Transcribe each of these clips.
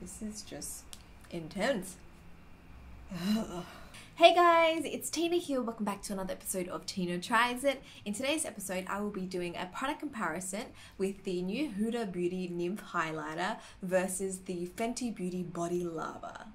This is just intense. Hey guys, it's Tina here. Welcome back to another episode of Tina Tries It. In today's episode, I will be doing a product comparison with the new Huda Beauty Nymph Highlighter versus the Fenty Beauty Body Lava.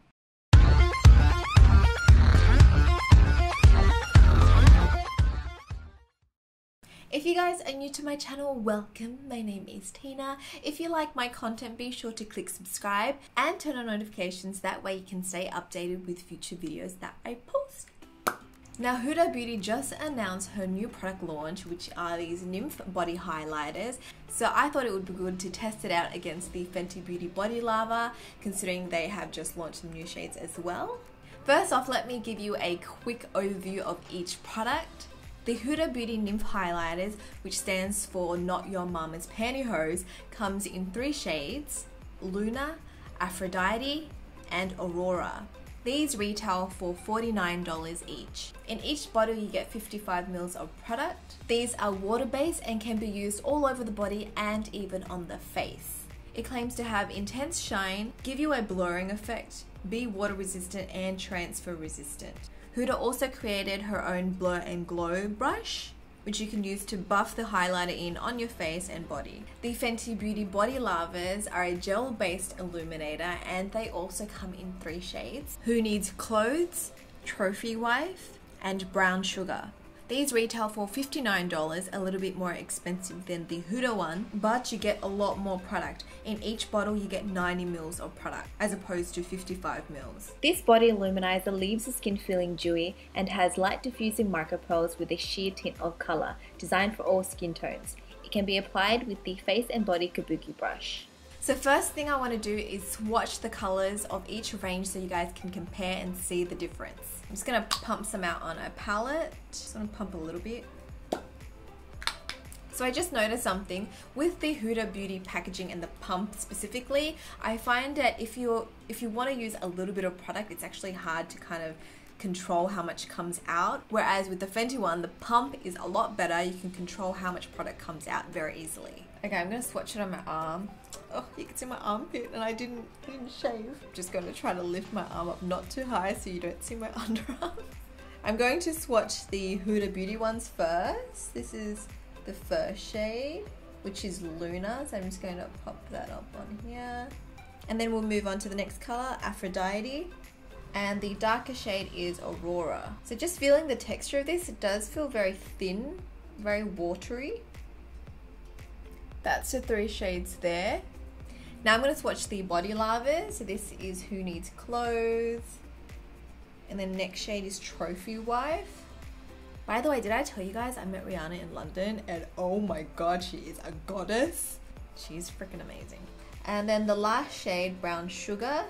If you guys are new to my channel, welcome. My name is Tina. If you like my content, be sure to click subscribe and turn on notifications. That way you can stay updated with future videos that I post. Now, Huda Beauty just announced her new product launch, which are these Nymph Body Highlighters. So I thought it would be good to test it out against the Fenty Beauty Body Lava, considering they have just launched some new shades as well. First off, let me give you a quick overview of each product. The Huda Beauty Nymph Highlighters, which stands for Not Your Mama's Pantyhose, comes in three shades, Luna, Aphrodite, and Aurora. These retail for $49 each. In each bottle you get 55 mils of product. These are water-based and can be used all over the body and even on the face. It claims to have intense shine, give you a blurring effect, be water resistant and transfer resistant. Huda also created her own Blur and Glow brush, which you can use to buff the highlighter in on your face and body. The Fenty Beauty Body Lavas are a gel-based illuminator and they also come in three shades. Who Needs Clothes, Trophy Wife, and Brown Sugar. These retail for $59, a little bit more expensive than the Huda one, but you get a lot more product. In each bottle you get 90 mils of product, as opposed to 55 mils. This body illuminizer leaves the skin feeling dewy and has light diffusing micro micropearls with a sheer tint of colour, designed for all skin tones. It can be applied with the face and body kabuki brush. So first thing I want to do is swatch the colors of each range so you guys can compare and see the difference. I'm just gonna pump some out on a palette. Just gonna pump a little bit. So I just noticed something with the Huda Beauty packaging and the pump specifically. I find that if you if you want to use a little bit of product, it's actually hard to kind of control how much comes out. Whereas with the Fenty one, the pump is a lot better. You can control how much product comes out very easily. Okay, I'm gonna swatch it on my arm. Oh, you can see my armpit and I didn't, didn't shave. I'm just gonna try to lift my arm up not too high so you don't see my underarm. I'm going to swatch the Huda Beauty ones first. This is the first shade, which is Luna. So I'm just going to pop that up on here. And then we'll move on to the next color, Aphrodite. And the darker shade is Aurora. So just feeling the texture of this, it does feel very thin, very watery. That's the three shades there. Now I'm going to swatch the body lava. So this is Who Needs Clothes. And then next shade is Trophy Wife. By the way, did I tell you guys I met Rihanna in London and oh my god, she is a goddess. She's freaking amazing. And then the last shade, Brown Sugar.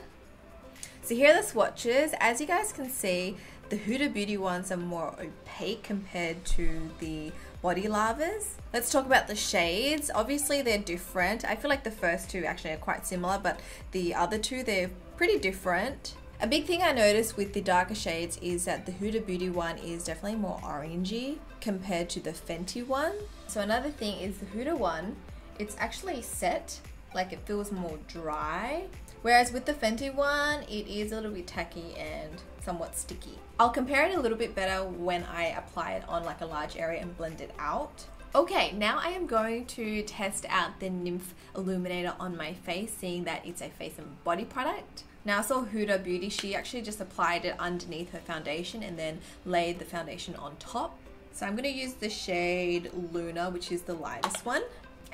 So here are the swatches. As you guys can see, the Huda Beauty ones are more opaque compared to the body lavas. Let's talk about the shades. Obviously they're different. I feel like the first two actually are quite similar, but the other two, they're pretty different. A big thing I noticed with the darker shades is that the Huda Beauty one is definitely more orangey compared to the Fenty one. So another thing is the Huda one, it's actually set, like it feels more dry. Whereas with the Fenty one, it is a little bit tacky and somewhat sticky. I'll compare it a little bit better when I apply it on like a large area and blend it out. Okay, now I am going to test out the Nymph Illuminator on my face, seeing that it's a face and body product. Now I saw Huda Beauty, she actually just applied it underneath her foundation and then laid the foundation on top. So I'm going to use the shade Luna, which is the lightest one.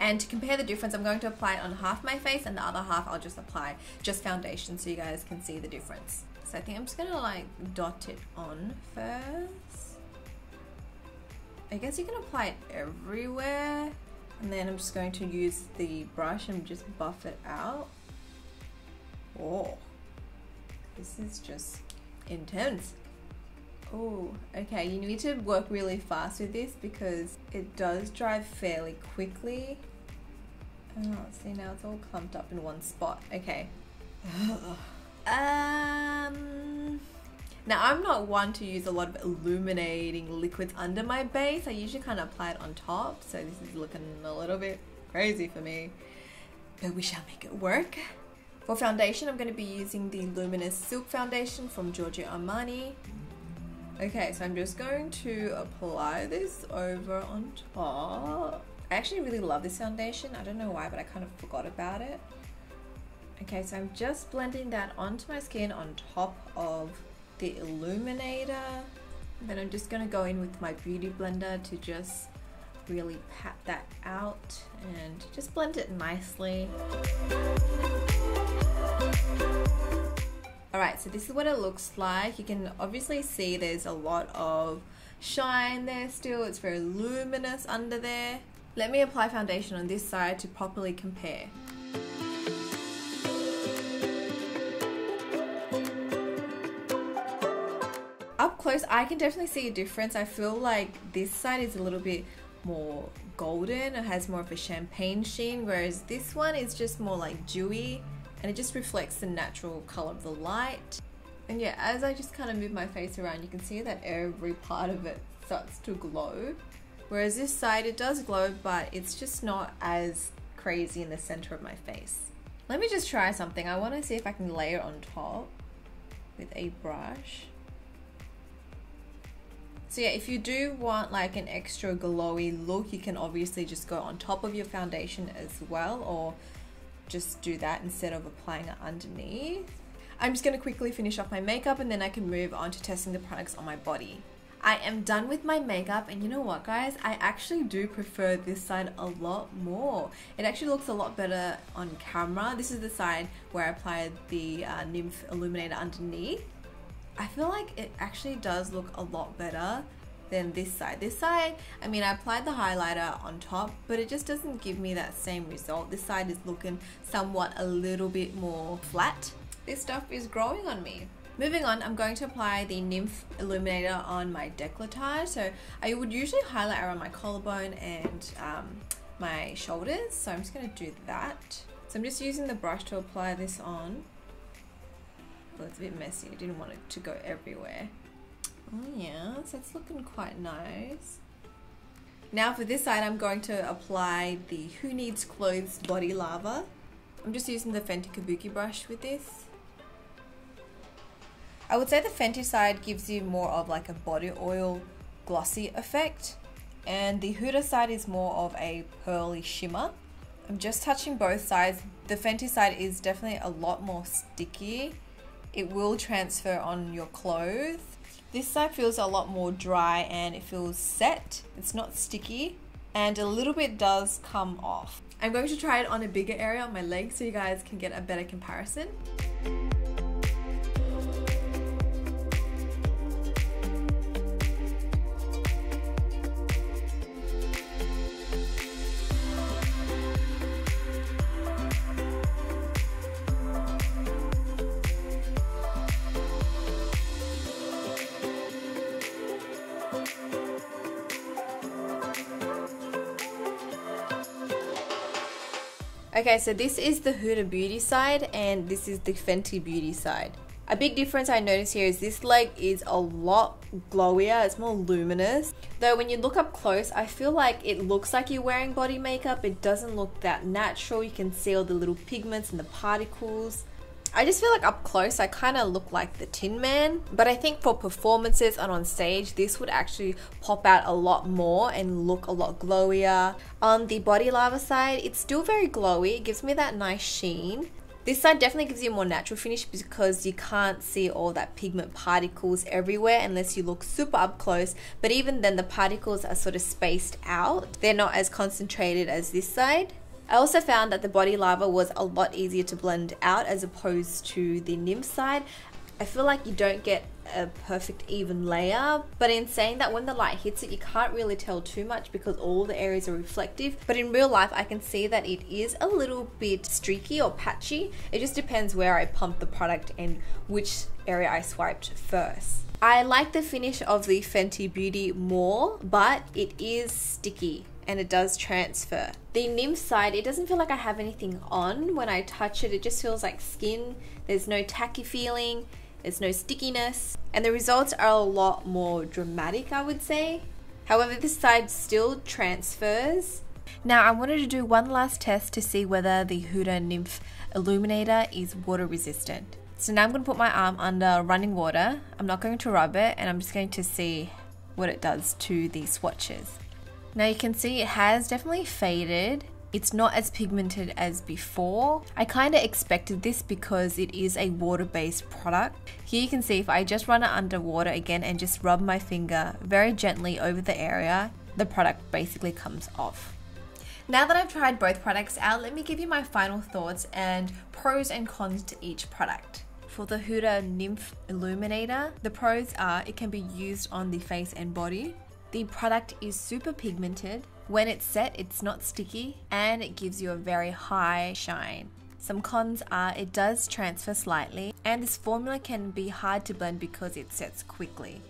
And to compare the difference, I'm going to apply it on half my face and the other half I'll just apply just foundation so you guys can see the difference. So I think I'm just to like dot it on first. I guess you can apply it everywhere. And then I'm just going to use the brush and just buff it out. Oh. This is just intense. Oh, okay, you need to work really fast with this because it does dry fairly quickly. Oh, see now it's all clumped up in one spot. Okay. um, now I'm not one to use a lot of illuminating liquids under my base. I usually kind of apply it on top. So this is looking a little bit crazy for me. But we shall make it work. For foundation, I'm going to be using the Luminous Silk Foundation from Giorgio Armani. Okay, so I'm just going to apply this over on top. I actually really love this foundation. I don't know why, but I kind of forgot about it. Okay, so I'm just blending that onto my skin on top of the illuminator. Then I'm just gonna go in with my beauty blender to just really pat that out and just blend it nicely. Alright, so this is what it looks like. You can obviously see there's a lot of shine there still. It's very luminous under there. Let me apply foundation on this side to properly compare. Up close, I can definitely see a difference. I feel like this side is a little bit more golden. It has more of a champagne sheen, whereas this one is just more like dewy and it just reflects the natural color of the light. And yeah, as I just kind of move my face around, you can see that every part of it starts to glow. Whereas this side, it does glow, but it's just not as crazy in the center of my face. Let me just try something. I want to see if I can layer on top with a brush. So yeah, if you do want like an extra glowy look, you can obviously just go on top of your foundation as well or just do that instead of applying it underneath. I'm just going to quickly finish off my makeup and then I can move on to testing the products on my body. I am done with my makeup and you know what guys, I actually do prefer this side a lot more. It actually looks a lot better on camera. This is the side where I applied the uh, Nymph Illuminator underneath I feel like it actually does look a lot better than this side. This side, I mean, I applied the highlighter on top, but it just doesn't give me that same result. This side is looking somewhat a little bit more flat. This stuff is growing on me. Moving on, I'm going to apply the Nymph Illuminator on my decolletage. So I would usually highlight around my collarbone and um, my shoulders. So I'm just going to do that. So I'm just using the brush to apply this on Well, it's a bit messy. I didn't want it to go everywhere. Oh yeah, so it's looking quite nice. Now for this side, I'm going to apply the Who Needs Clothes Body Lava. I'm just using the Fenty Kabuki brush with this. I would say the Fenty side gives you more of like a body oil glossy effect and the Huda side is more of a pearly shimmer. I'm just touching both sides. The Fenty side is definitely a lot more sticky it will transfer on your clothes. This side feels a lot more dry and it feels set. It's not sticky and a little bit does come off. I'm going to try it on a bigger area on my legs so you guys can get a better comparison. Okay, so this is the Huda Beauty side and this is the Fenty Beauty side. A big difference I notice here is this leg is a lot glowier, it's more luminous. Though when you look up close, I feel like it looks like you're wearing body makeup. It doesn't look that natural. You can see all the little pigments and the particles. I just feel like up close I kind of look like the Tin Man, but I think for performances and on stage, this would actually pop out a lot more and look a lot glowier. On the Body Lava side, it's still very glowy, it gives me that nice sheen. This side definitely gives you a more natural finish because you can't see all that pigment particles everywhere unless you look super up close. But even then the particles are sort of spaced out. They're not as concentrated as this side. I also found that the body lava was a lot easier to blend out as opposed to the nymph side. I feel like you don't get a perfect even layer but in saying that when the light hits it you can't really tell too much because all the areas are reflective. But in real life I can see that it is a little bit streaky or patchy. It just depends where I pump the product and which area I swiped first. I like the finish of the Fenty Beauty more but it is sticky and it does transfer. The nymph side, it doesn't feel like I have anything on when I touch it. It just feels like skin. There's no tacky feeling. There's no stickiness. And the results are a lot more dramatic, I would say. However, this side still transfers Now I wanted to do one last test to see whether the Huda Nymph Illuminator is water resistant. So now I'm going to put my arm under running water. I'm not going to rub it and I'm just going to see what it does to the swatches. Now you can see it has definitely faded. It's not as pigmented as before. I kind of expected this because it is a water-based product. Here you can see if I just run it under water again and just rub my finger very gently over the area, the product basically comes off. Now that I've tried both products out, let me give you my final thoughts and pros and cons to each product. For the Huda Nymph Illuminator, the pros are it can be used on the face and body. The product is super pigmented. When it's set, it's not sticky and it gives you a very high shine. Some cons are it does transfer slightly and this formula can be hard to blend because it sets quickly.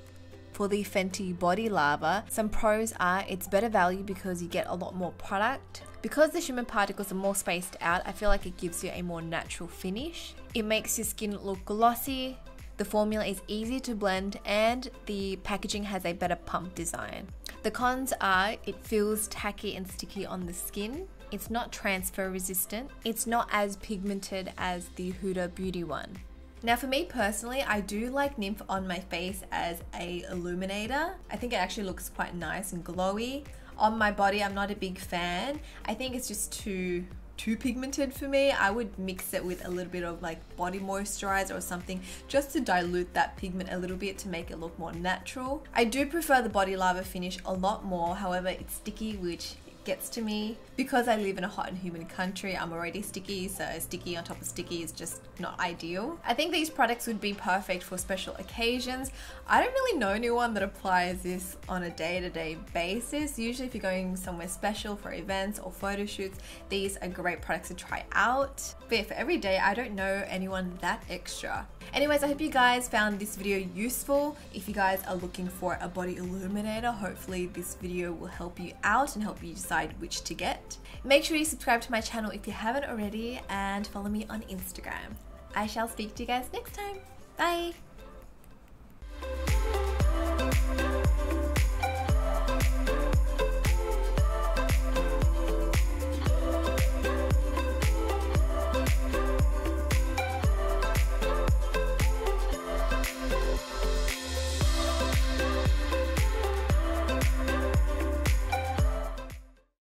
For the Fenty Body Lava, some pros are it's better value because you get a lot more product. Because the shimmer particles are more spaced out, I feel like it gives you a more natural finish. It makes your skin look glossy, the formula is easy to blend and the packaging has a better pump design. The cons are it feels tacky and sticky on the skin. It's not transfer resistant. It's not as pigmented as the Huda Beauty one. Now for me personally, I do like Nymph on my face as a illuminator. I think it actually looks quite nice and glowy. On my body, I'm not a big fan. I think it's just too too pigmented for me, I would mix it with a little bit of like body moisturizer or something just to dilute that pigment a little bit to make it look more natural. I do prefer the body lava finish a lot more, however it's sticky which gets to me. Because I live in a hot and humid country, I'm already sticky, so sticky on top of sticky is just not ideal. I think these products would be perfect for special occasions. I don't really know anyone that applies this on a day-to-day -day basis. Usually if you're going somewhere special for events or photo shoots, these are great products to try out. But yeah, for every day, I don't know anyone that extra. Anyways, I hope you guys found this video useful. If you guys are looking for a body illuminator, hopefully this video will help you out and help you decide which to get. Make sure you subscribe to my channel if you haven't already and follow me on Instagram. I shall speak to you guys next time. Bye!